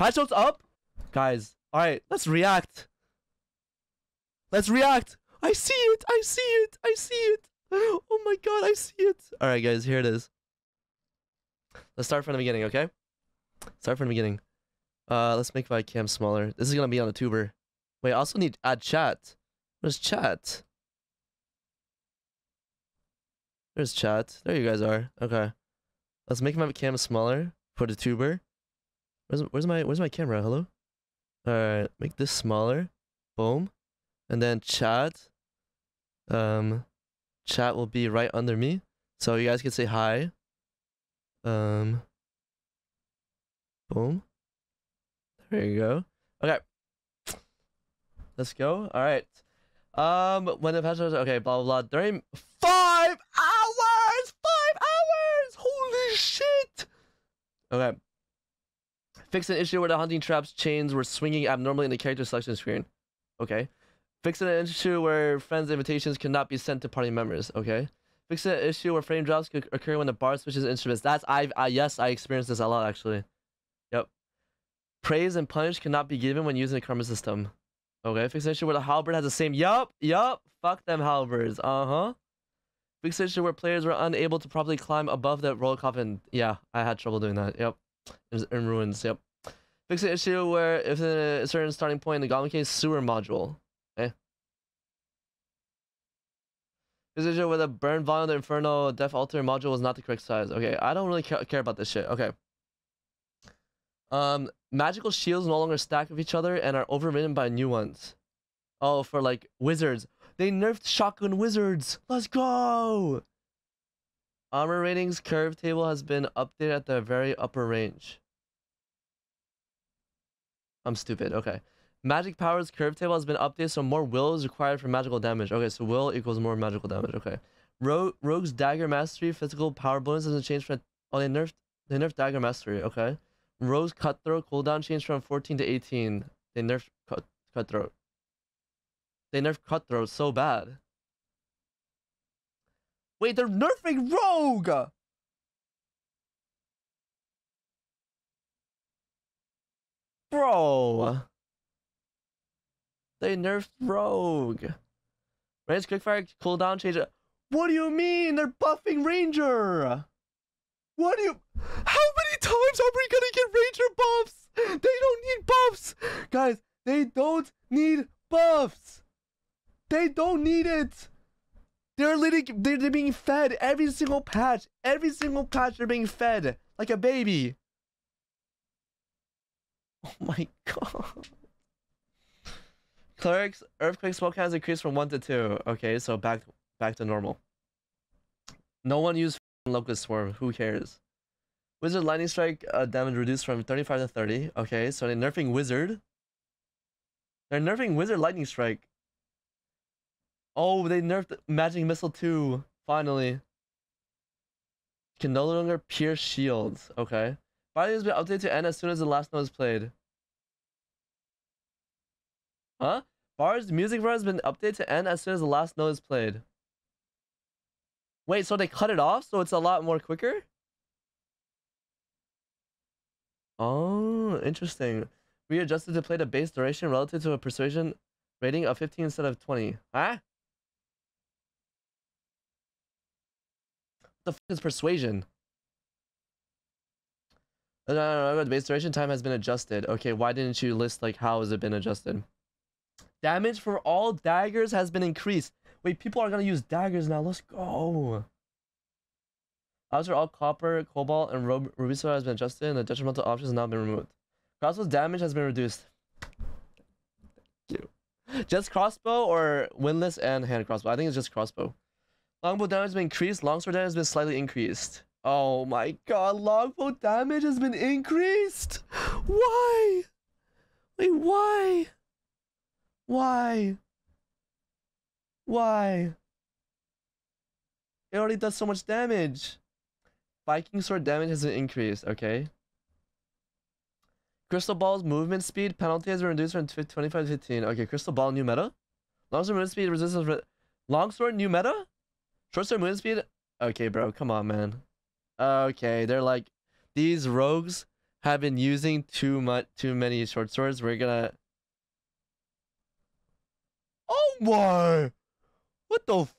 Patch up? Guys, alright, let's react. Let's react. I see it. I see it. I see it. Oh my god, I see it. Alright, guys, here it is. Let's start from the beginning, okay? Start from the beginning. Uh, let's make my cam smaller. This is gonna be on a tuber. Wait, I also need add chat. Where's chat? There's chat. There you guys are. Okay. Let's make my cam smaller for the tuber. Where's where's my where's my camera? Hello? Alright, make this smaller. Boom. And then chat. Um chat will be right under me. So you guys can say hi. Um boom. There you go. Okay. Let's go. Alright. Um when the patch okay, blah blah blah. During five hours! Five hours! Holy shit! Okay. Fix an issue where the hunting traps chains were swinging abnormally in the character selection screen. Okay. Fix an issue where friends' invitations cannot be sent to party members. Okay. Fix an issue where frame drops could occur when the bar switches instruments. That's I. I yes, I experienced this a lot actually. Yep. Praise and punish cannot be given when using the karma system. Okay. Fix an issue where the halberd has the same. Yup. Yup. Fuck them halberds. Uh huh. Fix an issue where players were unable to properly climb above the royal coffin. Yeah, I had trouble doing that. Yep. In, in ruins. Yep. Fix the issue where if in a certain starting point in the Goblin Caves sewer module. Okay. Fix an issue where the burn volume the Inferno Death Altar module was not the correct size. Okay, I don't really ca care about this shit. Okay. Um, magical shields no longer stack with each other and are overridden by new ones. Oh, for like wizards. They nerfed shotgun wizards. Let's go. Armor ratings curve table has been updated at the very upper range. I'm stupid. Okay. Magic powers curve table has been updated, so more will is required for magical damage. Okay, so will equals more magical damage. Okay. Rogue, Rogue's dagger mastery physical power bonus doesn't change from. Oh, they nerfed. They nerfed dagger mastery. Okay. Rogue's cutthroat cooldown changed from 14 to 18. They nerfed cut, cutthroat. They nerfed cutthroat so bad. Wait, they're nerfing Rogue! Bro! They nerfed Rogue. Range quickfire cooldown change. What do you mean? They're buffing Ranger! What do you. How many times are we gonna get Ranger buffs? They don't need buffs! Guys, they don't need buffs! They don't need it! They're literally they're, they're being fed every single patch. Every single patch they're being fed like a baby. Oh my god. Clerics earthquake smoke has increased from one to two. Okay, so back back to normal. No one used locust swarm. Who cares? Wizard lightning strike uh, damage reduced from 35 to 30. Okay, so they're nerfing wizard. They're nerfing wizard lightning strike. Oh, they nerfed magic missile too. Finally. Can no longer pierce shields. Okay. Finally, has been updated to end as soon as the last note is played. Huh? Bard's music bar has been updated to end as soon as the last note is played. Wait, so they cut it off so it's a lot more quicker? Oh, interesting. We adjusted to play the base duration relative to a persuasion rating of 15 instead of 20. Huh? The fuck is persuasion? No, no, no, the base duration time has been adjusted. Okay, why didn't you list like how has it been adjusted? Damage for all daggers has been increased. Wait, people are gonna use daggers now. Let's go. After all copper, cobalt, and ruby sword has been adjusted, and the detrimental options have now been removed. Crossbow's damage has been reduced. Thank you. Just crossbow or windlass and hand crossbow? I think it's just crossbow. Longbow damage has been increased. Longsword damage has been slightly increased. Oh my god, longbow damage has been increased! Why? Wait, why? Why? Why? It already does so much damage. Viking sword damage has been increased, okay. Crystal Ball's movement speed penalty has been reduced from 25 to 15. Okay, Crystal Ball new meta? Longsword movement speed resistance... Longsword new meta? Short sword movement speed? Okay, bro, come on, man. Okay, they're like... These rogues, have been using too much too many short swords. We're gonna Oh my what the f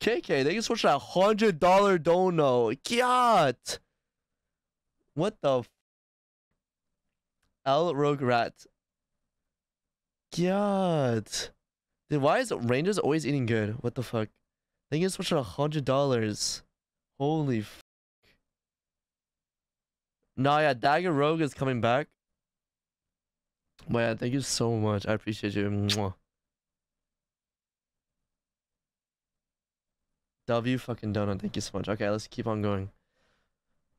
KK, they can switch that hundred dollar dono. God What the f L Rogue Rat. God. Dude, why is Rangers always eating good? What the fuck? They can switch a hundred dollars. Holy fuck. Nah, yeah, Dagger Rogue is coming back. Man, thank you so much. I appreciate you. Mwah. W fucking donut. Thank you so much. Okay, let's keep on going.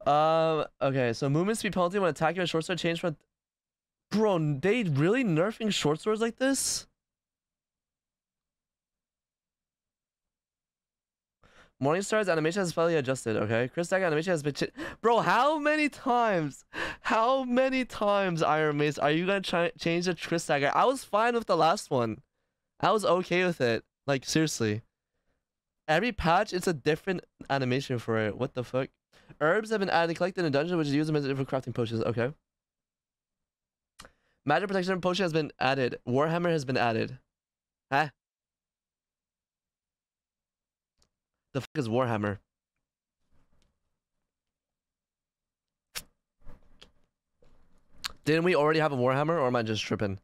Um. Okay. So movement speed penalty when attacking a short sword change from. Bro, they really nerfing short swords like this? Morningstar's animation has finally adjusted, okay? Kris Dagger animation has been Bro, how many times? How many times, Iron Mace, are you gonna try change the Kris Dagger? I was fine with the last one. I was okay with it. Like, seriously. Every patch, it's a different animation for it. What the fuck? Herbs have been added collected in a dungeon, which is used for crafting potions. Okay. Magic protection potion has been added. Warhammer has been added. Huh? The fuck is Warhammer? Didn't we already have a Warhammer, or am I just tripping?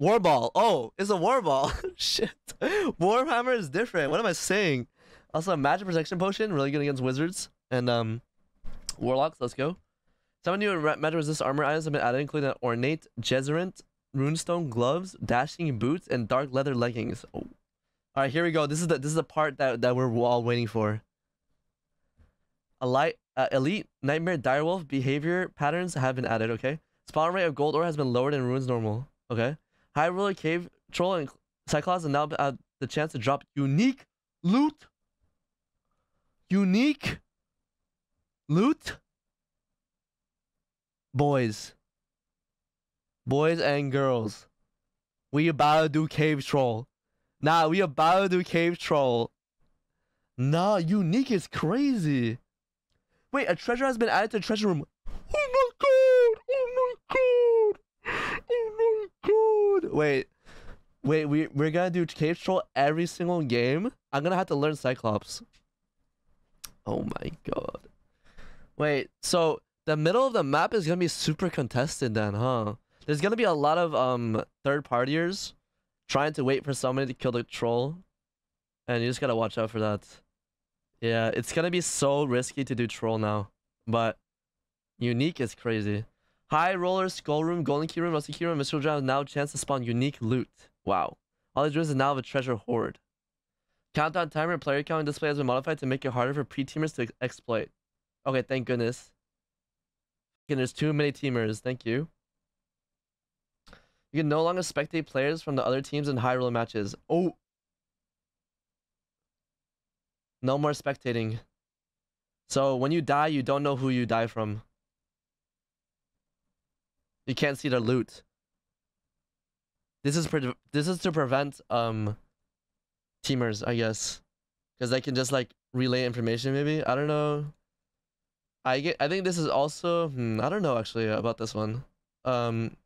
Warball. Oh, it's a Warball. Shit. Warhammer is different. What am I saying? Also, a magic protection potion, really good against wizards and um, warlocks. Let's go. Some new magic resist armor items have been added, including an ornate Jazerant, runestone gloves, dashing boots, and dark leather leggings. Oh. All right, here we go. This is the this is the part that that we're all waiting for. A light uh, elite nightmare direwolf behavior patterns have been added. Okay, spawn rate of gold ore has been lowered in ruins normal. Okay, high roller cave troll and cyclops have now have the chance to drop unique loot. Unique loot. Boys. Boys and girls. We about to do cave troll. Nah, we about to do cave troll. Nah, unique is crazy. Wait, a treasure has been added to the treasure room. Oh my god! Oh my god! Oh my god! Wait, wait, we we're gonna do cave troll every single game. I'm gonna have to learn Cyclops. Oh my god. Wait, so the middle of the map is gonna be super contested then, huh? There's gonna be a lot of um third partiers trying to wait for somebody to kill the troll. And you just gotta watch out for that. Yeah, it's gonna be so risky to do troll now. But unique is crazy. High roller, skull room, golden key room, rusty key room, mystical drown now chance to spawn unique loot. Wow. All these rooms is now a treasure hoard. Countdown timer player count display has been modified to make it harder for pre-teamers to exploit. Okay, thank goodness. And there's too many teamers. Thank you. You can no longer spectate players from the other teams in high roller matches. Oh. No more spectating. So when you die, you don't know who you die from. You can't see their loot. This is this is to prevent um teamers, I guess, because they can just like relay information. Maybe I don't know. I get. I think this is also. Hmm, I don't know actually about this one. Um,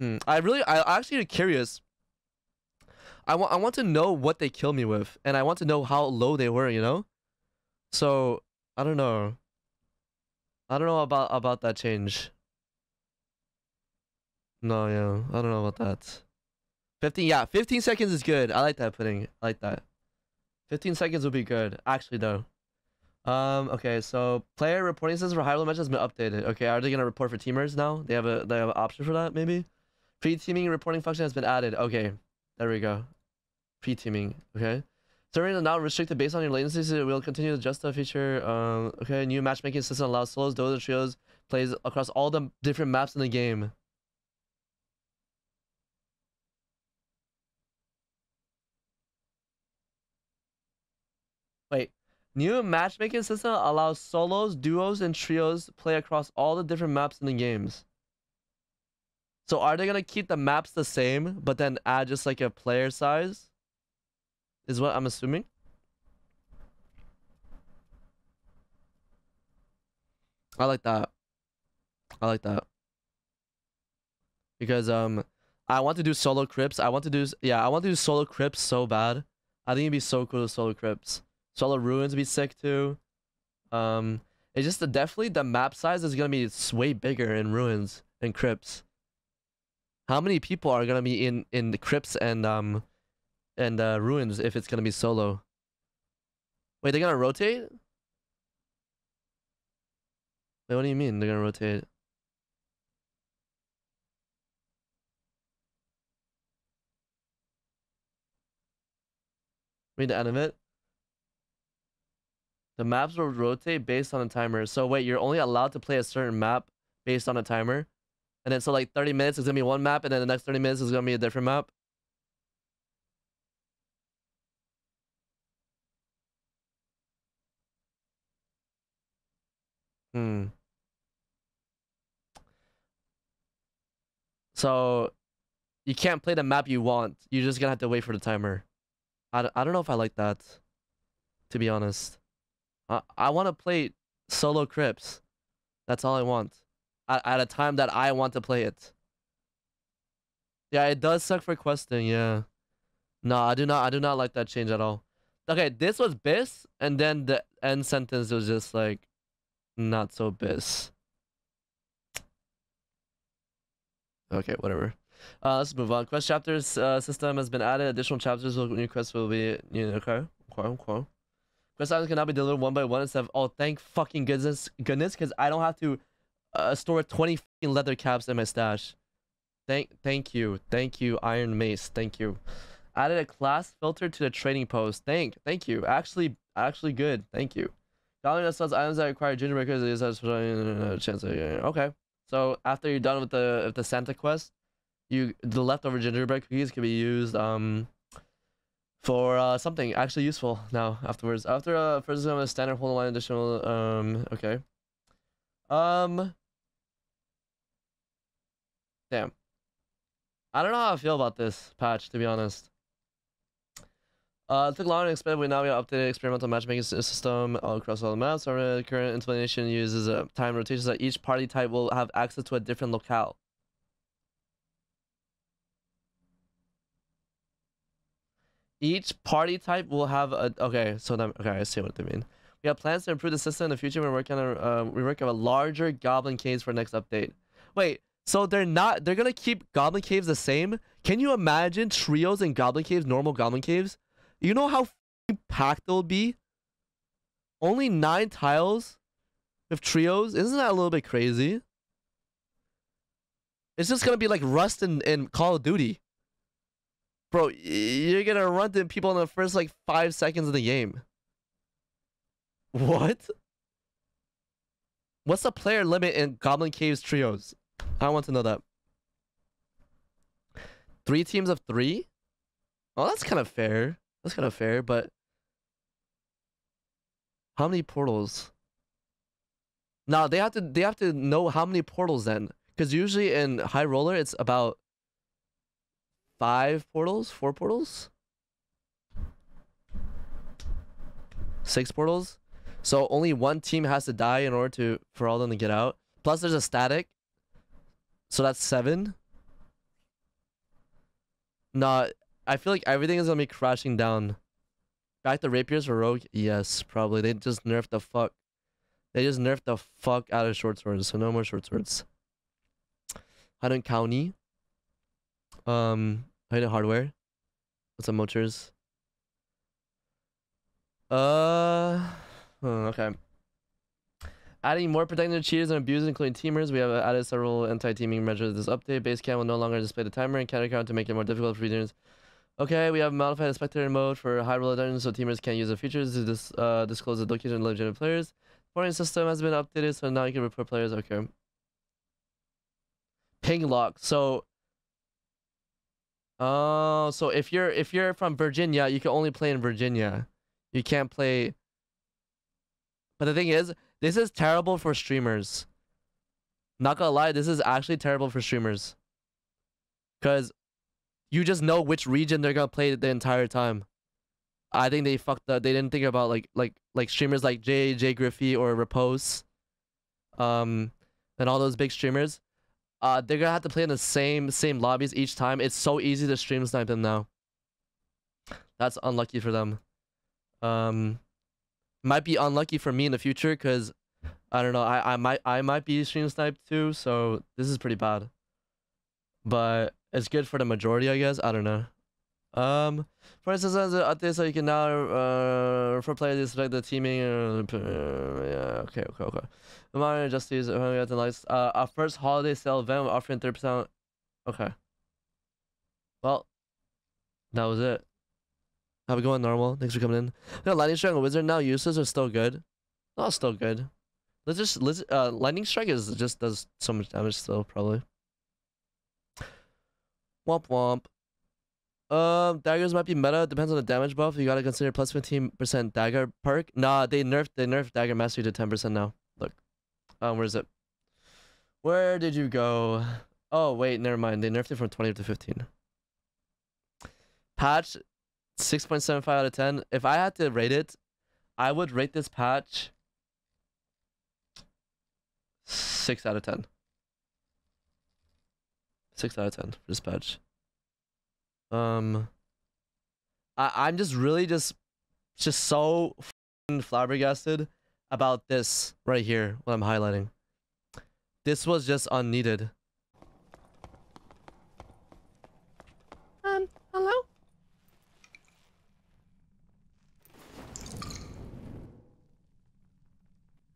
Hmm. I really, I actually curious. I want, I want to know what they kill me with, and I want to know how low they were. You know, so I don't know. I don't know about about that change. No, yeah, I don't know about that. 15, yeah, 15 seconds is good. I like that pudding. I like that. 15 seconds would be good. Actually, though. Um, okay, so player reporting says for high level matches has been updated. Okay, are they gonna report for teamers now? They have a they have an option for that, maybe? Pre-teaming reporting function has been added. Okay, there we go. Pre-teaming, okay. Servers are now restricted based on your latency, so we'll continue to adjust the feature. Um, okay, new matchmaking system allows solos, duos, and trios plays across all the different maps in the game. Wait, new matchmaking system allows solos, duos, and trios play across all the different maps in the games. So are they gonna keep the maps the same, but then add just like a player size? Is what I'm assuming. I like that. I like that. Because um I want to do solo crypts. I want to do yeah, I want to do solo crypts so bad. I think it'd be so cool to solo crypts. Solo ruins would be sick too. Um it's just the definitely the map size is gonna be way bigger in ruins and crypts. How many people are gonna be in in the crypts and um and uh, ruins if it's gonna be solo? Wait, they're gonna rotate? Wait, what do you mean they're gonna rotate? Read the end of it. The maps will rotate based on a timer. So wait, you're only allowed to play a certain map based on a timer? And then so like 30 minutes is gonna be one map and then the next 30 minutes is gonna be a different map? Hmm. So you can't play the map you want. You're just gonna have to wait for the timer. I, I don't know if I like that, to be honest. I, I want to play solo crypts. That's all I want. At, a time that I want to play it. Yeah, it does suck for questing, yeah. No, I do not I do not like that change at all. Okay, this was bis, and then the end sentence was just like not so bis. Okay, whatever. Uh, let's move on. Quest chapters uh, system has been added. Additional chapters will new quests will be you know okay okay okay. Quest items cannot be delivered one by one instead of oh thank fucking goodness goodness because I don't have to uh, store twenty fucking leather caps in my stash. Thank thank you thank you Iron Mace thank you. Added a class filter to the trading post. Thank thank you. Actually actually good. Thank you. Dollar sells items that require ginger breakers is a chance. Okay. So after you're done with the with the Santa quest, you the leftover gingerbread cookies can be used um for uh, something actually useful now afterwards. After uh first a standard hold line additional um okay. Um Damn. I don't know how I feel about this patch to be honest. Uh, it took longer than expected. We now we updated experimental matchmaking system across all the maps. Our current implementation uses a time rotation so that each party type will have access to a different locale. Each party type will have a okay. So then okay, I see what they mean. We have plans to improve the system in the future. We're working on a uh, we work on a larger goblin caves for next update. Wait, so they're not they're gonna keep goblin caves the same? Can you imagine trios and goblin caves, normal goblin caves? You know how packed they'll be? Only nine tiles with trios? Isn't that a little bit crazy? It's just gonna be like Rust in, in Call of Duty. Bro, you're gonna run to people in the first like five seconds of the game. What? What's the player limit in Goblin Caves trios? I want to know that. Three teams of three? Oh, that's kind of fair. That's kind of fair, but how many portals? Now they have to they have to know how many portals then, because usually in High Roller it's about five portals, four portals, six portals. So only one team has to die in order to for all them to get out. Plus there's a static. So that's seven. Nah, I feel like everything is gonna be crashing down. Back to rapiers for rogue? Yes, probably. They just nerfed the fuck. They just nerfed the fuck out of short swords, so no more short swords. Highland County. Um, Highland Hardware. What's up, Mochers? Uh, okay. Adding more protective cheaters and abusers, including teamers. We have added several anti-teaming measures this update. Base cam will no longer display the timer and counter count to make it more difficult for teamers. Okay, we have modified the spectator mode for high roller dungeons so teamers can use the features to dis uh, disclose the location of legitimate players. Reporting system has been updated so now you can report players. Okay. Ping lock. So Oh, so if you're if you're from Virginia, you can only play in Virginia. You can't play But the thing is, this is terrible for streamers. Not gonna lie, this is actually terrible for streamers. Cause you just know which region they're gonna play the entire time. I think they fucked up. They didn't think about like like like streamers like J J Griffey or Repose. um, and all those big streamers, uh, they're gonna have to play in the same same lobbies each time. It's so easy to stream snipe them now. That's unlucky for them. Um, might be unlucky for me in the future because I don't know. I I might I might be stream sniped too. So this is pretty bad. But it's good for the majority, I guess. I don't know. Um, for instance, as an update, so you can now uh for players like the teaming. Uh, yeah, okay, okay, okay. Uh, the likes uh our first holiday sale event offering thirty percent. Okay. Well, that was it. How's we going, normal? Thanks for coming in. No, lightning strike and wizard now uses are still good. Not still good. Let's just let's uh lightning strike is just does so much damage still probably. Womp womp. Um, daggers might be meta. Depends on the damage buff. You gotta consider plus fifteen percent dagger perk. Nah, they nerfed they nerfed dagger mastery to ten percent now. Look, um, where is it? Where did you go? Oh wait, never mind. They nerfed it from twenty to fifteen. Patch, six point seven five out of ten. If I had to rate it, I would rate this patch six out of ten. Six out of ten for this patch. Um, I I'm just really just just so flabbergasted about this right here. What I'm highlighting. This was just unneeded. Um, hello.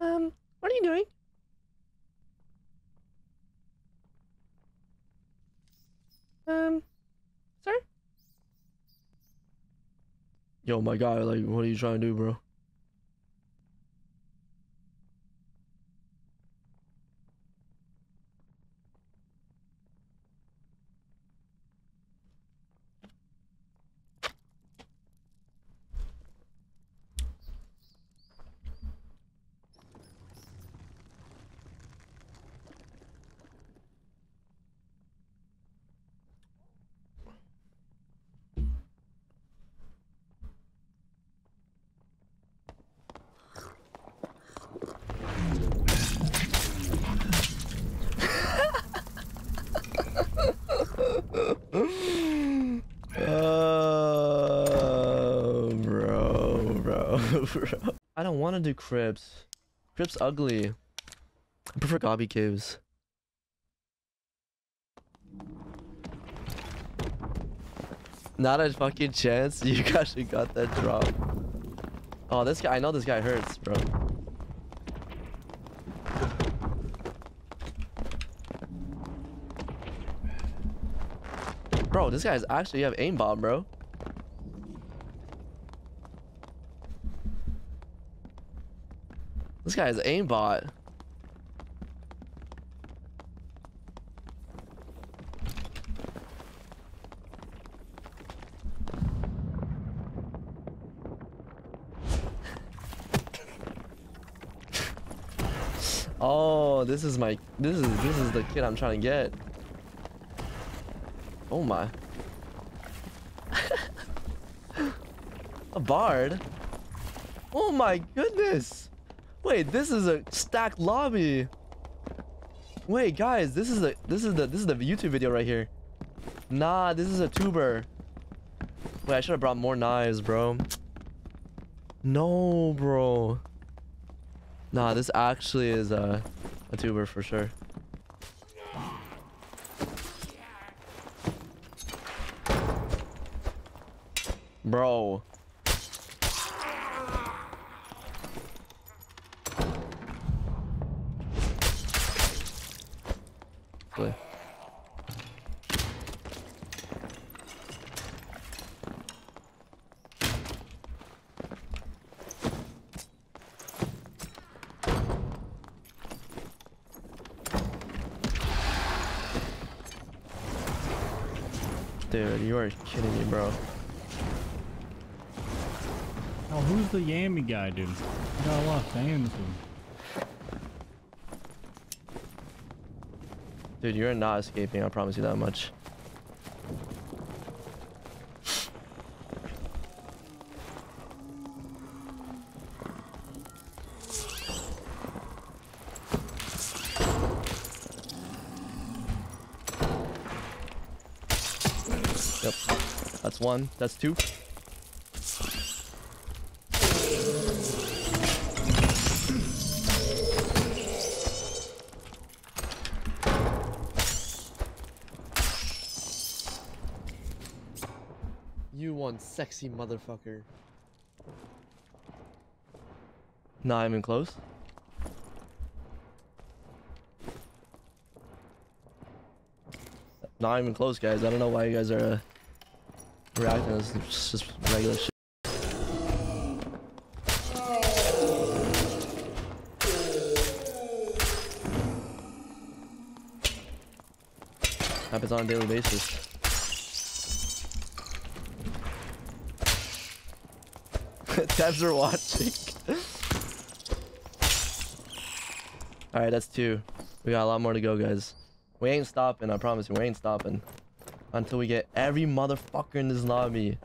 Um, what are you doing? Um, sir? Yo, my guy, like, what are you trying to do, bro? Oh, bro, bro. I don't want to do crypts. Crypts ugly. I prefer gobby caves. Not a fucking chance. You actually got that drop. Oh, this guy. I know this guy hurts, bro. Bro, this guy's actually have aimbot, bro. This guy has aimbot. Oh, this is my this is this is the kid I'm trying to get. Oh my. a bard? Oh my goodness. Wait, this is a stacked lobby. Wait, guys, this is the this is the this is the YouTube video right here. Nah, this is a tuber. Wait, I should have brought more knives, bro. No, bro. Nah, this actually is a a tuber for sure. Bro. Oh, who's the Yami guy, dude? Got a lot of fans dude. Dude, you're not escaping, I promise you that much. Yep. That's one. That's two. Sexy motherfucker. Not even close. Not even close, guys. I don't know why you guys are uh, reacting. It's just regular shit. Happens on a daily basis. Tabs are watching. Alright, that's two. We got a lot more to go, guys. We ain't stopping, I promise you, we ain't stopping. Until we get every motherfucker in this lobby.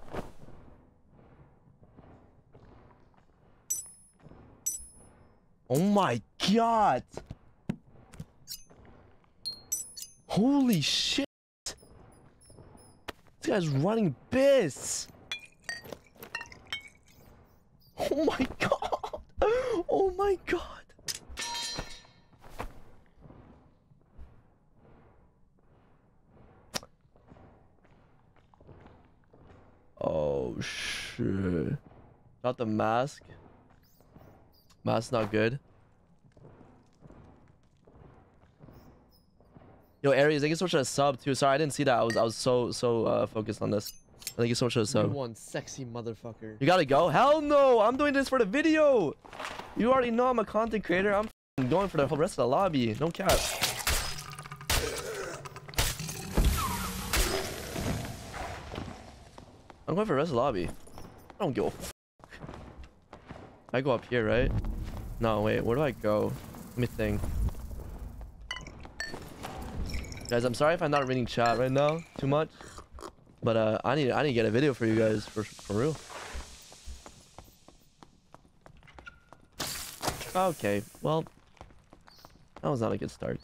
Oh my god! Holy shit! This guy's running biz! Oh my god! Oh my god! Oh shit. Not the mask. Mask's not good. Yo, Aries, thank you so much for the sub too. Sorry, I didn't see that. I was I was so so uh, focused on this. Thank you so much for the You sub. one sexy motherfucker. You gotta go? Hell no! I'm doing this for the video! You already know I'm a content creator. I'm going for the whole rest of the lobby. No cap. I'm going for the rest of the lobby. I don't give a f I go up here, right? No, wait. Where do I go? Let me think. Guys, I'm sorry if I'm not reading chat right now too much. But uh, I need I need to get a video for you guys for for real. Okay, well, that was not a good start.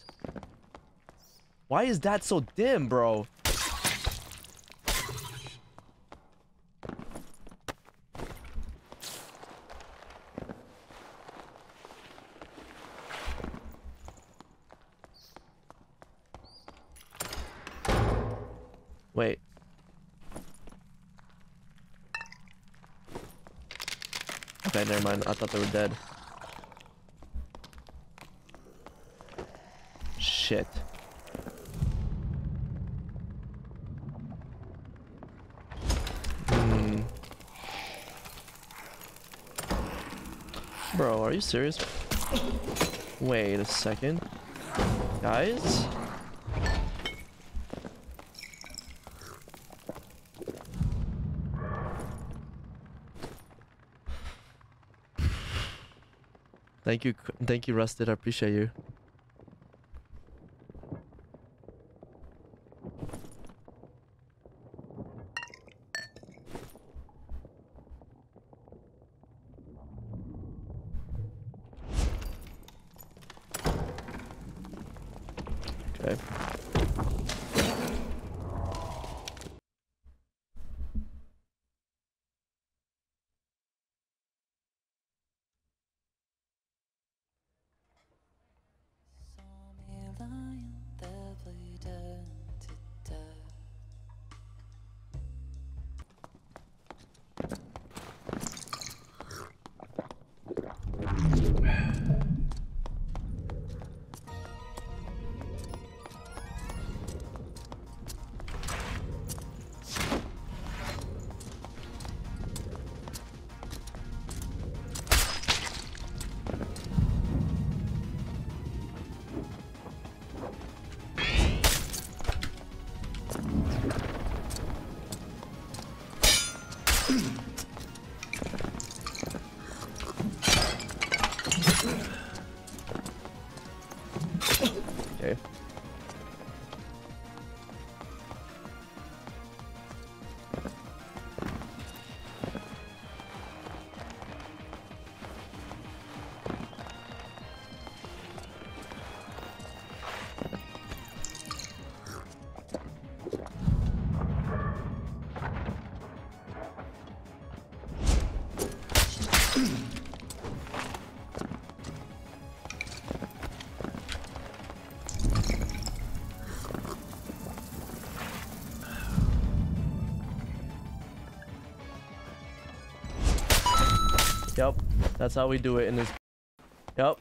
Why is that so dim, bro? Wait. Okay, never mind. I thought they were dead. Shit. Hmm. Bro, are you serious? Wait a second. Guys? Thank you, thank you, Rusted. I appreciate you. Okay. Yup. That's how we do it in this. Yep.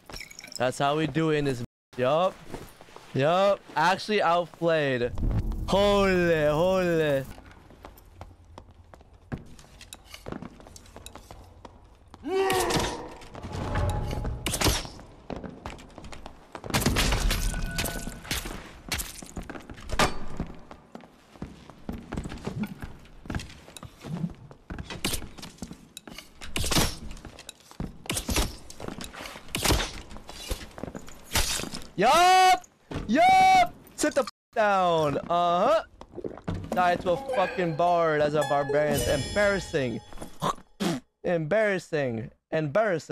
That's how we do it in this. Yup. Yup. Actually outplayed. Holy, holy. Yup! Yup! Sit the f down. Uh huh. Die to a fucking bard as a barbarian. It's Embarrassing. Embarrassing. Embarrassing.